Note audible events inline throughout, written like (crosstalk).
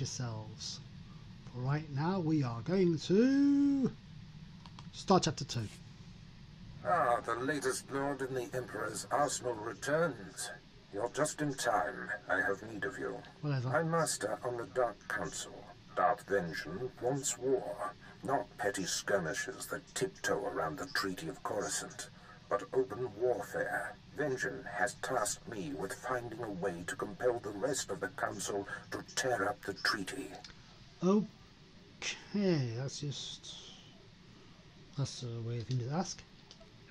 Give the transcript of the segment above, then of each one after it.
yourselves. For right now, we are going to start chapter 2. Ah, the latest lord in the Emperor's arsenal returns. You're just in time. I have need of you. Whatever. My master on the Dark Council, Darth Vengeance, wants war. Not petty skirmishes that tiptoe around the Treaty of Coruscant, but open warfare. Vengeance has tasked me with finding a way to compel the rest of the Council to tear up the treaty. Okay, that's just. That's a weird thing to ask.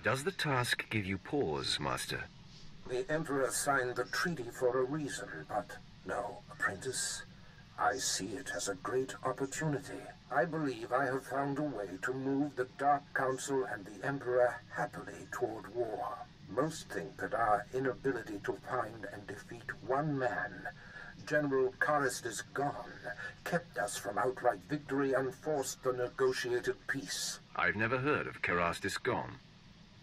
Does the task give you pause, Master? The Emperor signed the treaty for a reason, but no, apprentice. I see it as a great opportunity. I believe I have found a way to move the Dark Council and the Emperor happily toward war. Most think that our inability to find and defeat one man, General Karistus Gone, kept us from outright victory and forced the negotiated peace. I've never heard of Kerastis Gone.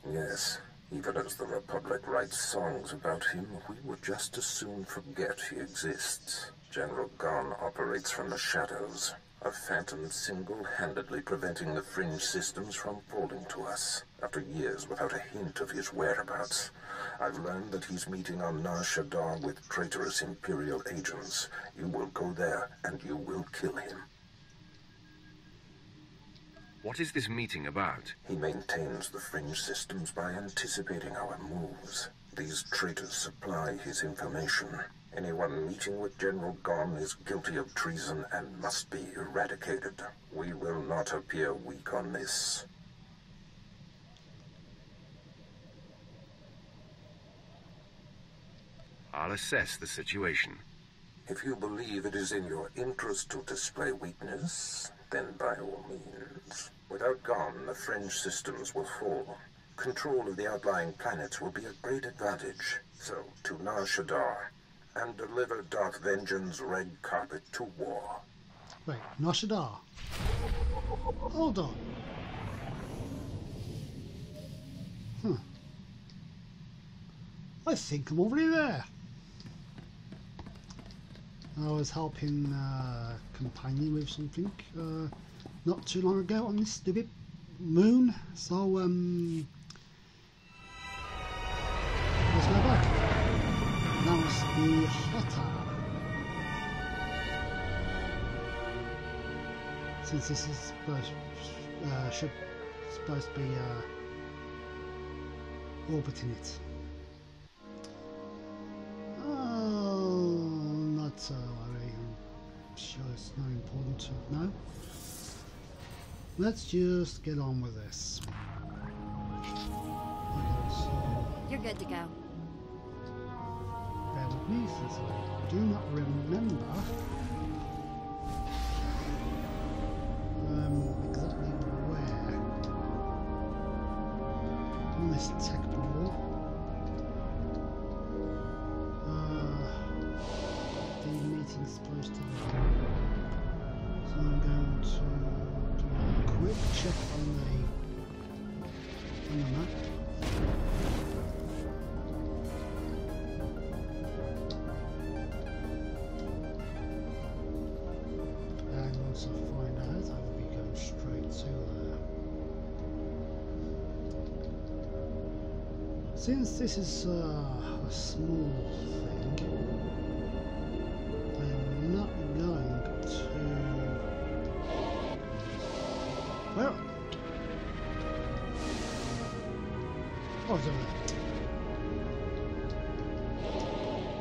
Yes, even as the Republic writes songs about him, we would just as soon forget he exists. General Gon operates from the shadows, a phantom single-handedly preventing the fringe systems from falling to us. After years without a hint of his whereabouts, I've learned that he's meeting on Nar Shaddaa with traitorous Imperial agents. You will go there, and you will kill him. What is this meeting about? He maintains the fringe systems by anticipating our moves. These traitors supply his information. Anyone meeting with General Gon is guilty of treason and must be eradicated. We will not appear weak on this. I'll assess the situation. If you believe it is in your interest to display weakness, then by all means. Without Gon, the fringe systems will fall. Control of the outlying planets will be a great advantage. So, to Nar Shaddaa, and deliver Darth Vengeance's red carpet to war. Wait, Shaddaa. Hold on. Hmm. I think I'm already there. I was helping uh, companion with something uh, not too long ago on this stupid moon. So um, Hotter. Since this is supposed, uh, supposed to be uh, orbiting it. Oh, not so worry. I'm sure it's not important to know. Let's just get on with this. You're good to go. Since I do not remember um, exactly where on this tech ball. Uh, the meeting's supposed to be. So I'm going to do a quick check on the on the map. Since this is uh, a small thing, I'm not going to. Well, oh, over there.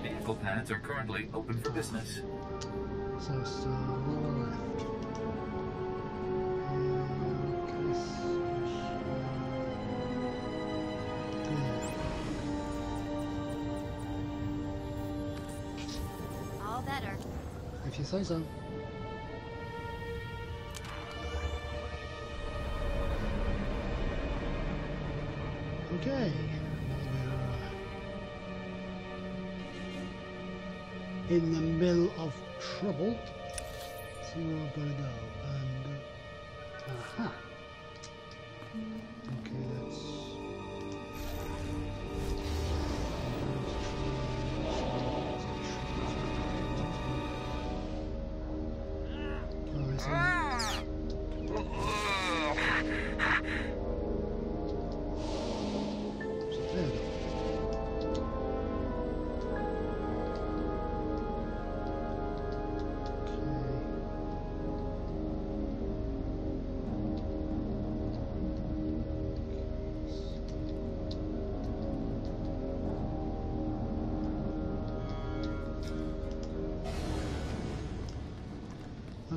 Vehicle pads are currently open for business. So it's say so. Okay. We're in the middle of trouble. So we're gonna go and uh, aha.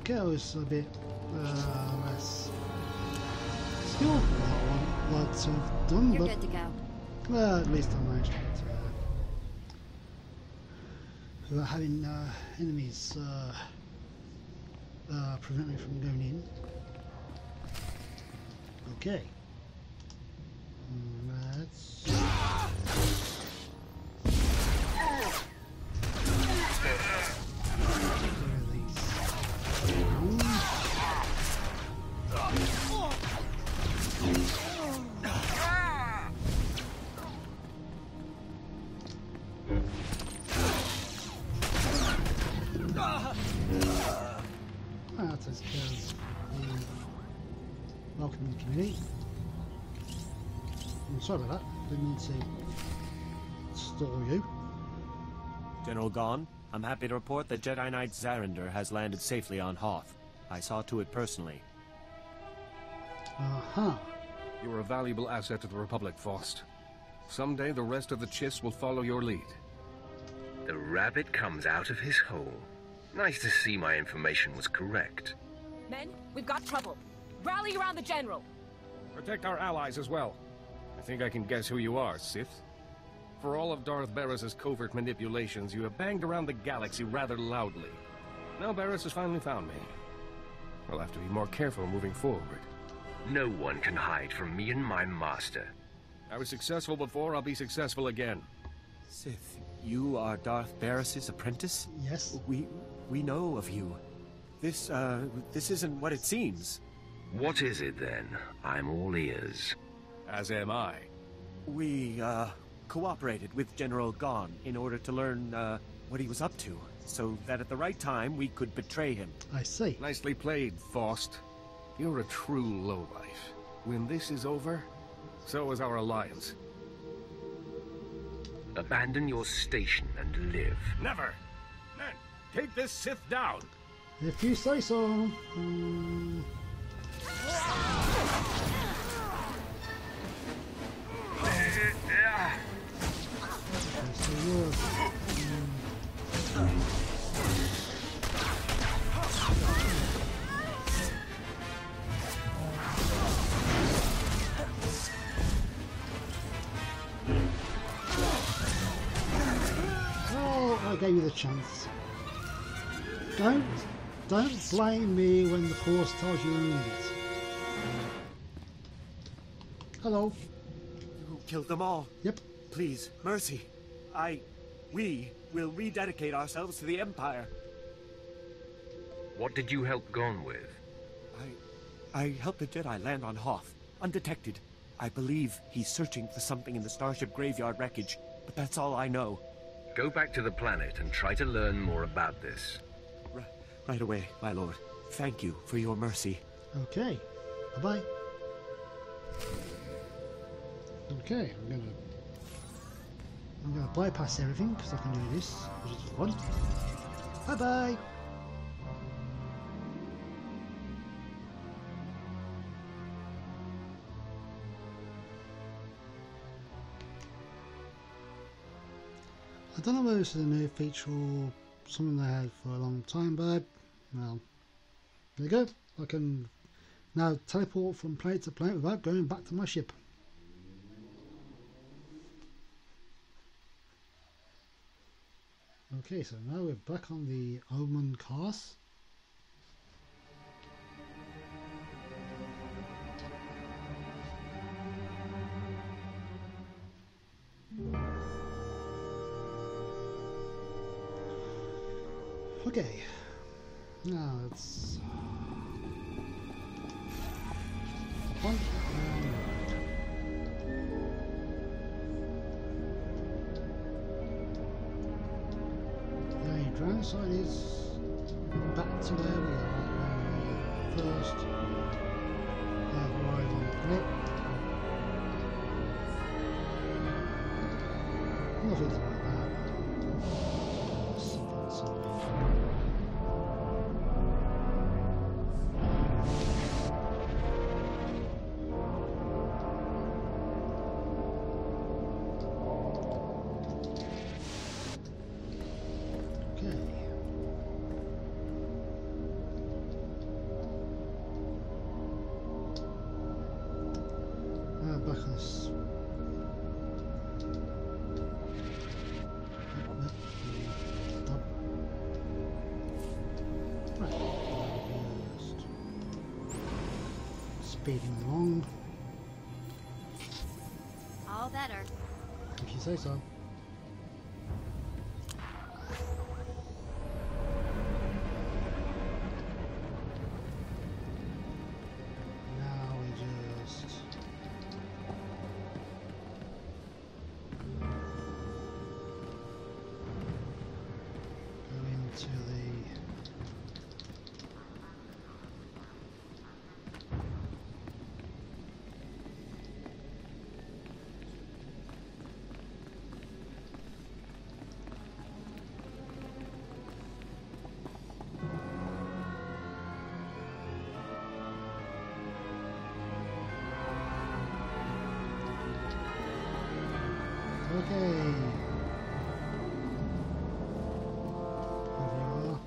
A bit uh, less skilled than I want like to have done, You're but good to go. well, at least I managed to get to uh, without having uh, enemies uh, uh, prevent me from going in. Okay. Sorry about that. Didn't mean to stall you. General Gon, I'm happy to report that Jedi Knight Zarander has landed safely on Hoth. I saw to it personally. Aha. You're a valuable asset to the Republic, Faust. Someday the rest of the Chiss will follow your lead. The rabbit comes out of his hole. Nice to see my information was correct. Men, we've got trouble. Rally around the general. Protect our allies as well. I think I can guess who you are, Sith. For all of Darth Baras's covert manipulations, you have banged around the galaxy rather loudly. Now Baras has finally found me. I'll have to be more careful moving forward. No one can hide from me and my master. I was successful before, I'll be successful again. Sith, you are Darth Baras's apprentice? Yes. We we know of you. This uh this isn't what it seems. What is it then? I'm all ears. As am I. We uh cooperated with General Gon in order to learn uh what he was up to, so that at the right time we could betray him. I see. Nicely played, Faust. You're a true lowlife. When this is over, so is our alliance. Abandon your station and live. Never! Men, take this Sith down! If you say so. Mm. Oh, gave you the chance. Don't, don't blame me when the force tells you you need it. Hello. You killed them all. Yep. Please, mercy. I we will rededicate ourselves to the Empire. What did you help Gon with? I I helped the Jedi land on Hoth, undetected. I believe he's searching for something in the Starship Graveyard wreckage, but that's all I know. Go back to the planet and try to learn more about this. R- right away, my lord. Thank you for your mercy. Okay. Bye bye. Okay, I'm gonna. I'm gonna bypass everything because I can do this, which is fun. Bye bye. I don't know whether this is a new feature or something they had for a long time, but well, there you go. I can now teleport from planet to planet without going back to my ship. Okay, so now we're back on the Omen class. Okay, now it's one. The downside is back to where we are. first uh, arrive on planet. Nothing speeding along, All better. if you say so. Okay. Here we are.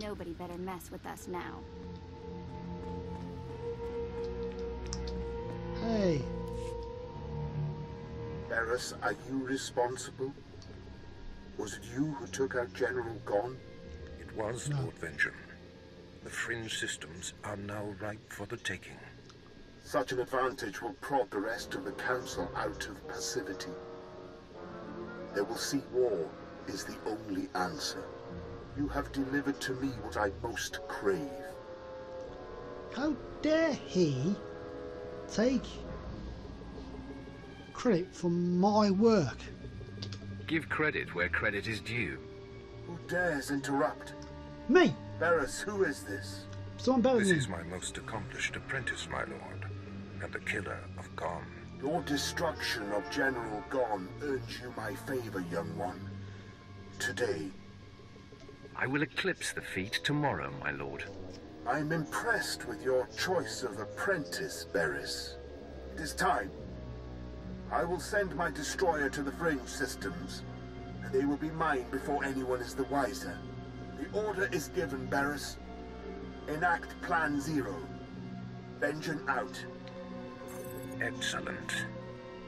Nobody better mess with us now. Hey, Baras, are you responsible? Was it you who took out General Gon? It was, No. Lord Vengeance. The fringe systems are now ripe for the taking. Such an advantage will prod the rest of the Council out of passivity. They will see war is the only answer. You have delivered to me what I most crave. how dare he take credit for my work? Give credit where credit is due. Who dares interrupt? Me! Baras, who is this? Someone better This is my most accomplished apprentice, my lord, and the killer of Gon. Your destruction of General Gon earns you my favor, young one. Today, I will eclipse the feat tomorrow, my lord. I'm impressed with your choice of apprentice, Baras. It is time. I will send my destroyer to the Fringe systems, and they will be mine before anyone is the wiser. The order is given, Baras. Enact Plan Zero. Vengeance out. Excellent.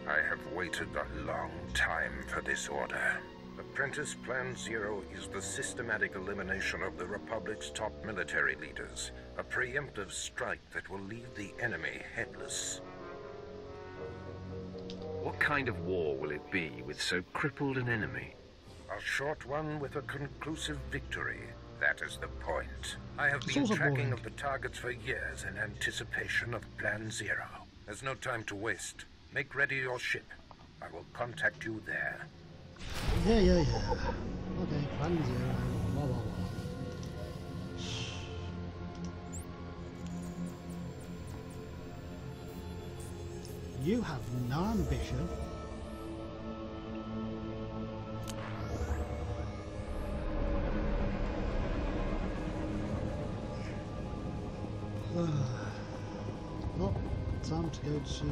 I have waited a long time for this order. Apprentice Plan Zero is the systematic elimination of the Republic's top military leaders. A preemptive strike that will leave the enemy headless. What kind of war will it be with so crippled an enemy? A short one with a conclusive victory. That is the point. I have been tracking boring. of the targets for years in anticipation of Plan Zero. There's no time to waste. Make ready your ship. I will contact you there. Yeah, yeah, yeah. Okay, plan zero. Blah, blah, blah. You have no ambition. (sighs) well, time to go to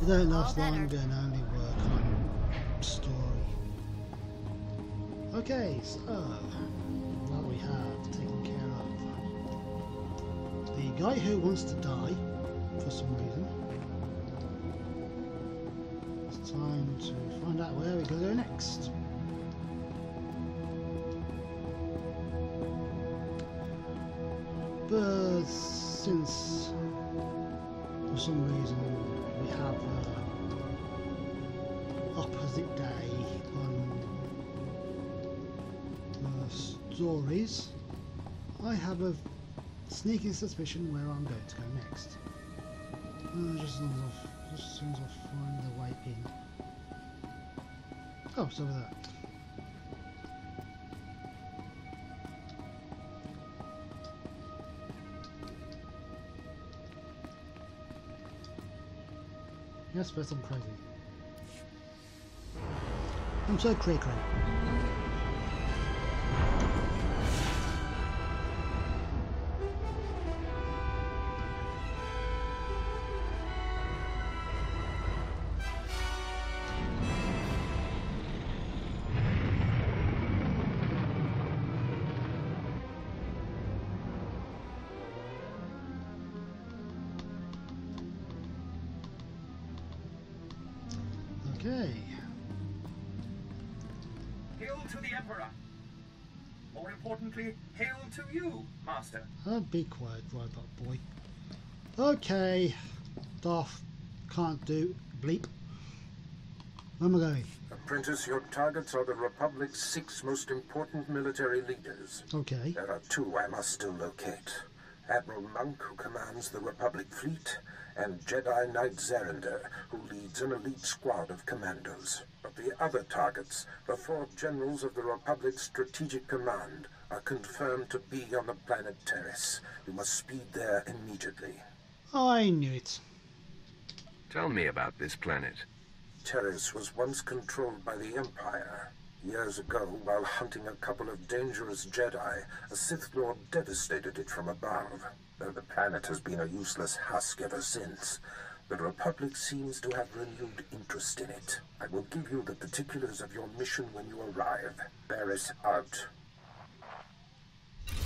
They don't last long and only work on story. Okay, so what we have taken care of. The guy who wants to die for some reason. It's time to find out where we're gonna go next. Uh, opposite day on uh, stories, I have a sneaking suspicion where I'm going to go next. Uh, just, as long as I, just as soon as I find the way in. Oh, it's over there. Yes, but I'm crazy. I'm so cray cray. Importantly, hail to you, Master. Oh, be quiet, robot boy. Okay. Darth can't do bleep. Where am I going? Apprentice, your targets are the Republic's six most important military leaders. Okay. There are two I must still locate. Admiral Monk, who commands the Republic fleet, and Jedi Knight Zerander, who leads an elite squad of commandos. But the other targets, the four generals of the Republic's strategic command, are confirmed to be on the planet Taris. You must speed there immediately. I knew it. Tell me about this planet. Taris was once controlled by the Empire. Years ago, while hunting a couple of dangerous Jedi, a Sith Lord devastated it from above. Though the planet has been a useless husk ever since, the Republic seems to have renewed interest in it. I will give you the particulars of your mission when you arrive. Baras out.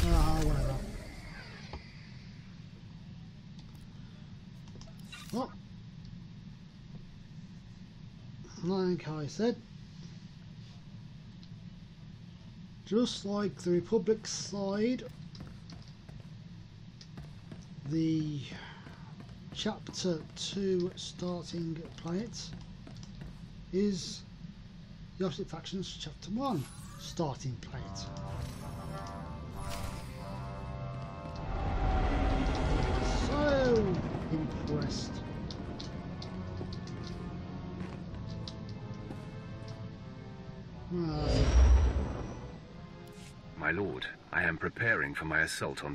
Ah, whatever. Well, like I said, just like the Republic side, the Chapter 2 starting planet is the opposite factions Chapter 1 starting planet. Impressed. My lord, I am preparing for my assault on